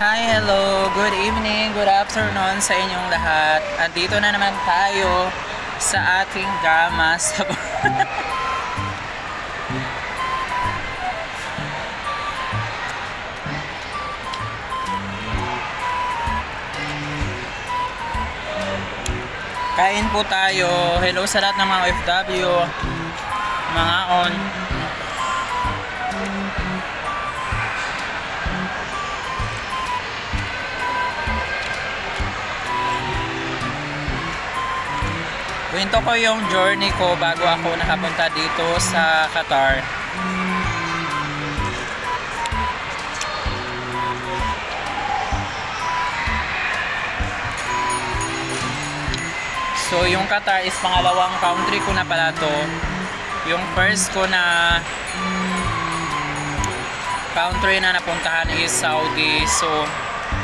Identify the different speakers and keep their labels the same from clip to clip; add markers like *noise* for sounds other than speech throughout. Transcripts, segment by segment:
Speaker 1: Hi, hello, good evening, good afternoon sa inyong lahat. At dito na naman tayo sa ating drama *laughs* sa Kain po tayo. Hello sa lahat ng mga OFW, mga on. Kwento ko yung journey ko bago ako nakapunta dito sa Qatar. So yung Qatar is pangalawang country ko na pala to. Yung first ko na country na napuntahan is Saudi. So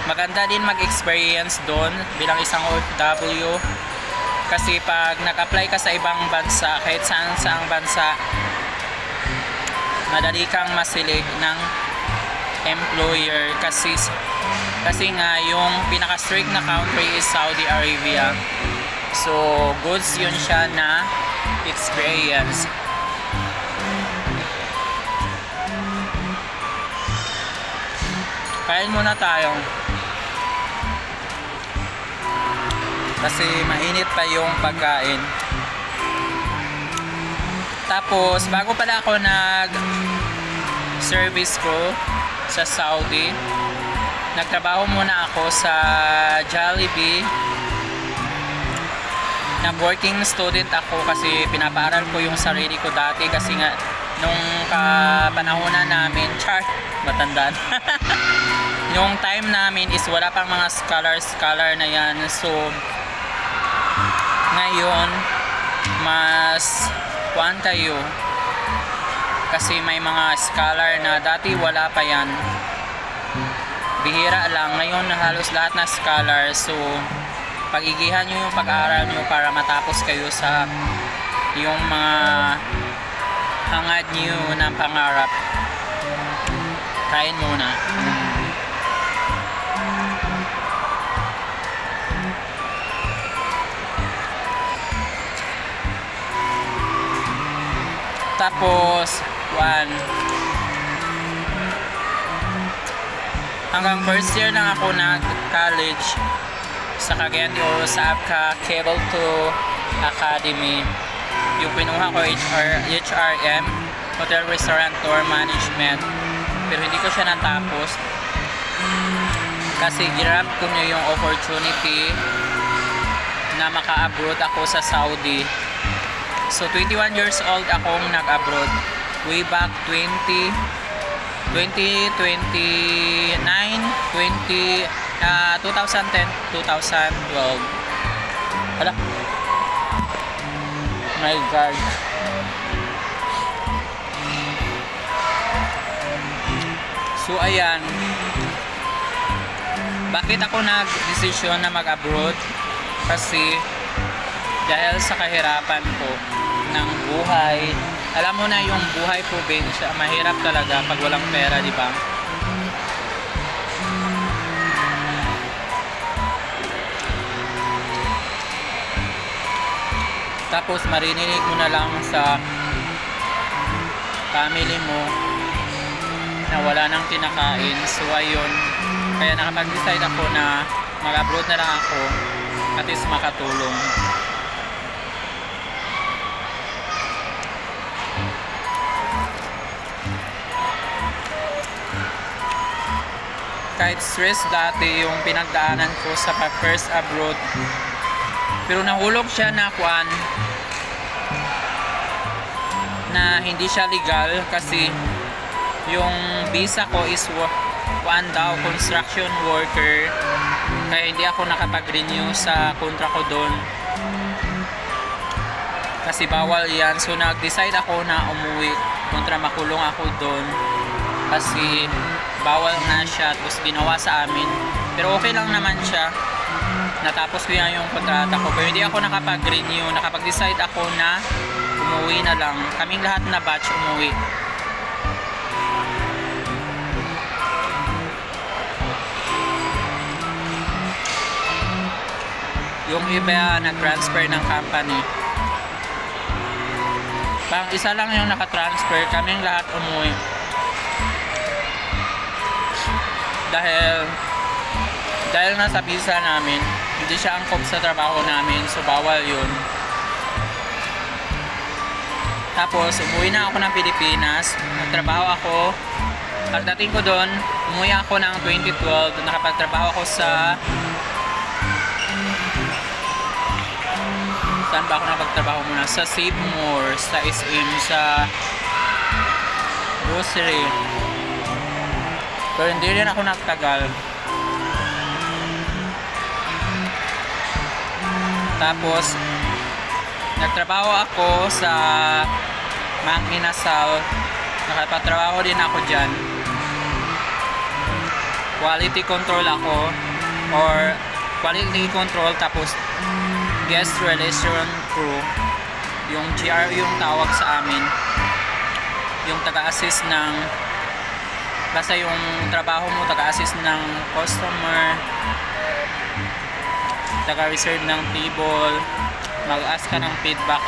Speaker 1: maganda din mag-experience doon bilang isang OFW. Kasi pag nag-apply ka sa ibang bansa, kahit saan saang bansa, madali kang masilig ng employer kasi kasi nga yung pinaka-strict na country is Saudi Arabia. So, goods yun siya na experience. Kain muna tayo. Kasi mainit pa yung pagkain. Tapos, bago pala ako nag service ko sa Saudi, nagtrabaho muna ako sa Jollibee. Nag-working student ako kasi pinapaaral ko yung sarili ko dati kasi nga nung kapanahonan namin *laughs* char matandaan. *laughs* Yung time namin is wala pang mga scholar scholar na yan. So ngayon mas kuan kayo. Kasi may mga scholar na dati wala pa yan. Bihira lang. Ngayon halos lahat na scholar. So pagigihan nyo yung pag-aaral nyo para matapos kayo sa yung mga hangad nyo ng pangarap. Kain muna tapos one hanggang first year lang ako nag college sa Cagayan Oro sa APCA Cable 2 Academy. Yung pinuha ko HR, HRM, Hotel Restaurant Tour Management. Pero hindi ko siya natapos. Kasi grab ko niya yung opportunity na maka-abroad ako sa Saudi. So 21 years old akong nag-abroad. Way back 20 2029 20 uh, 2010 2012 hala. My god. So ayan. Bakit ako nag-desisyon na mag-abroad? Kasi dahil sa kahirapan ko ng buhay alam mo na yung buhay probinsya mahirap talaga pag walang pera di ba? Tapos marininig mo na lang sa family mo na wala nang tinakain so ayun. Kaya nakapag-decide ako na mag-abroad na lang ako at least makatulong kahit stress dati yung pinagdaanan ko sa first abroad. Pero nahulog siya na kuan na hindi siya legal kasi yung visa ko is kuan daw construction worker. Kaya hindi ako nakapag-renew sa kontra ko doon. Kasi bawal yan. So nag-decide ako na umuwi kontra makulong ako doon. Kasi bawal na siya tapos ginawa sa amin. Pero okay lang naman siya. Natapos ko yan yung kontrata ko. Pero hindi ako nakapag-renew. Nakapag-decide ako na umuwi na lang. Kaming lahat na batch umuwi. Yung iba nag-transfer ng company. Pang isa lang yung nakatransfer. Kaming lahat umuwi. Dahil dahil nasa visa namin, hindi siya angkop sa trabaho namin, so bawal yun. Tapos, umuwi na ako ng Pilipinas, nagtrabaho ako. Pagdating ko doon, umuwi ako ng 2012, nakapagtrabaho ako sa saan ba ako nakapagtrabaho muna? Sa Save More, sa SM, sa grocery. Pero hindi rin ako nagtagal. Tapos, nagtrabaho ako sa Mang Inasal. Nakapagtrabaho din ako dyan. Quality control ako or quality control tapos guest relation crew yung GR yung tawag sa amin yung taga-assist ng basta yung trabaho mo taga-assist ng customer taga-reserve ng table mag-ask ka ng feedback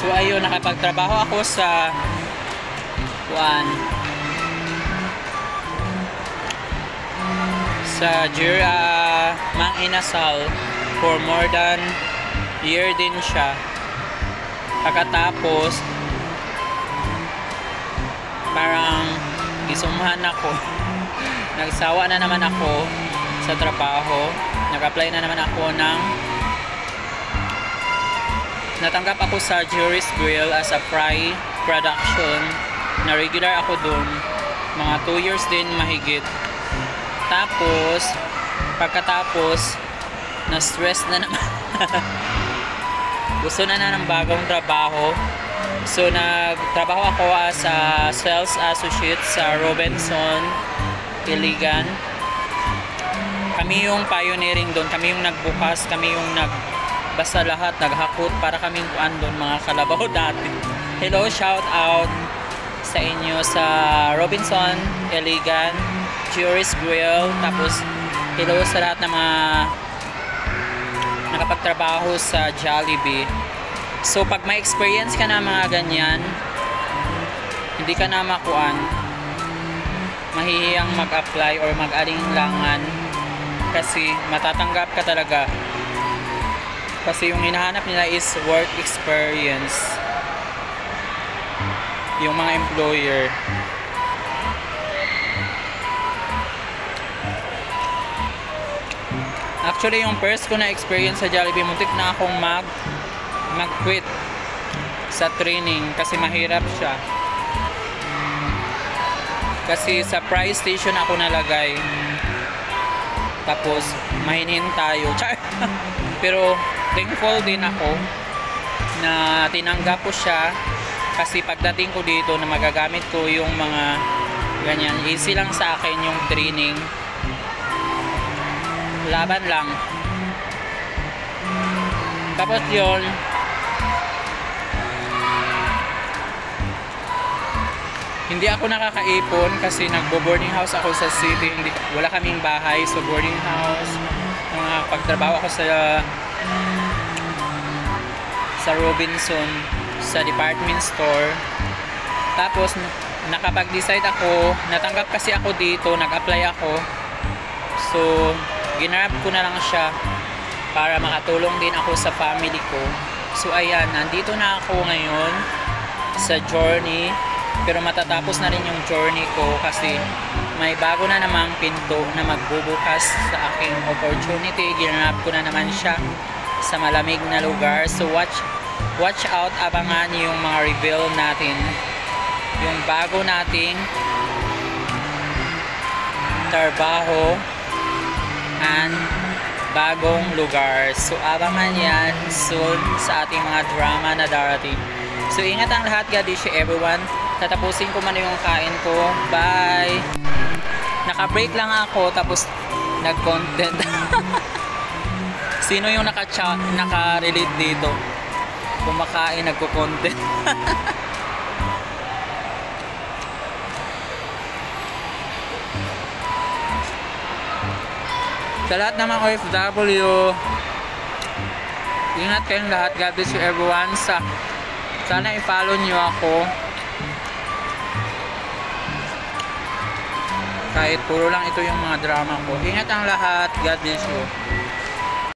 Speaker 1: So ayun, nakapagtrabaho ako sa Juan sa Jura Mang Inasal for more than year din siya. Pagkatapos parang gisumhan ako. *laughs* Nagsawa na naman ako sa trabaho. Nag-apply na naman ako ng natanggap ako sa Juris Grill as a fry production. Na regular ako dun mga 2 years din mahigit. Tapos pagkatapos na stress na naman. *laughs* Gusto na na ng bagong trabaho. So nagtrabaho ako as a sales associate sa Robinson Iligan kami yung pioneering doon. Kami yung nagbukas. Kami yung nag basta lahat naghakot para kaming kuan doon mga kalabaw *laughs* dati. Hello, shout out sa inyo sa Robinson, Eligan, Juris Grill, tapos hello sa lahat ng mga nakapagtrabaho sa Jollibee. So pag may experience ka na mga ganyan, hindi ka na makuan, mahihiyang mag-apply or mag-alinlangan kasi matatanggap ka talaga kasi yung hinahanap nila is work experience. Yung mga employer. Actually, yung first ko na experience sa Jollibee, muntik na akong mag mag-quit sa training kasi mahirap siya. Kasi sa price station ako nalagay. Tapos, mahinin tayo. *laughs* Char! Pero, thankful din ako na tinanggap ko siya kasi pagdating ko dito na magagamit ko yung mga ganyan easy lang sa akin yung training. Laban lang. Tapos yon hindi ako nakakaipon kasi nagbo boarding house ako sa city. Hindi, wala kaming bahay so boarding house mga pagtrabaho ako sa sa Robinson sa department store. Tapos nakapag-decide ako natanggap kasi ako dito nag-apply ako. So ginarap ko na lang siya para makatulong din ako sa family ko. So ayan nandito na ako ngayon sa journey pero matatapos na rin yung journey ko kasi may bago na namang pinto na magbubukas sa aking opportunity. Ginanap ko na naman siya sa malamig na lugar. So watch watch out. Abangan yung mga reveal natin. Yung bago nating trabaho and bagong lugar. So abangan yan soon sa ating mga drama na darating. So ingat ang lahat. God bless everyone. Tatapusin ko man yung kain ko. Bye! Naka-break lang ako tapos nag-content. *laughs* Sino yung naka-chat, naka-relate dito? Kumakain, nagko-content. *laughs* Sa lahat ng mga OFW, ingat kayong lahat. God bless you everyone. Sa, sana i-follow nyo ako. Kahit puro lang ito yung mga drama ko. Ingat ang lahat. God bless you.